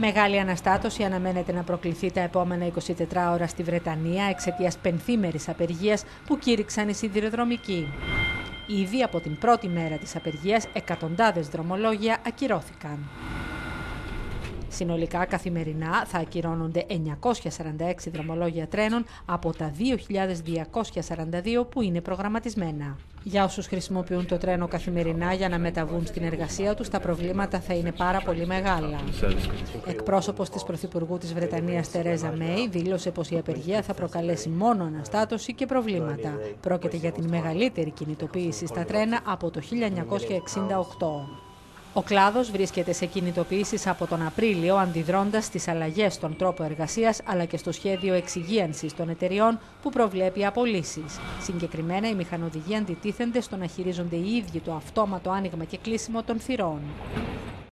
Μεγάλη αναστάτωση αναμένεται να προκληθεί τα επόμενα 24 ώρα στη Βρετανία εξαιτίας πενθήμερης απεργίας που κήρυξαν οι σιδηροδρομικοί. Ήδη από την πρώτη μέρα της απεργίας, εκατοντάδες δρομολόγια ακυρώθηκαν. Συνολικά καθημερινά θα ακυρώνονται 946 δρομολόγια τρένων από τα 2.242 που είναι προγραμματισμένα. Για όσους χρησιμοποιούν το τρένο καθημερινά για να μεταβούν στην εργασία τους, τα προβλήματα θα είναι πάρα πολύ μεγάλα. Εκπρόσωπος της Πρωθυπουργού της Βρετανίας Τερέζα Μέη δήλωσε πως η απεργία θα προκαλέσει μόνο αναστάτωση και προβλήματα. Πρόκειται για την μεγαλύτερη κινητοποίηση στα τρένα από το 1968. Ο κλάδος βρίσκεται σε κινητοποιήσεις από τον Απρίλιο, αντιδρώντας στις αλλαγές στον τρόπο εργασίας αλλά και στο σχέδιο εξυγίανσης των εταιριών που προβλέπει απολύσεις. Συγκεκριμένα, οι μηχανοδηγοί αντιτίθενται στο να χειρίζονται οι ίδιοι το αυτόματο άνοιγμα και κλείσιμο των θυρών.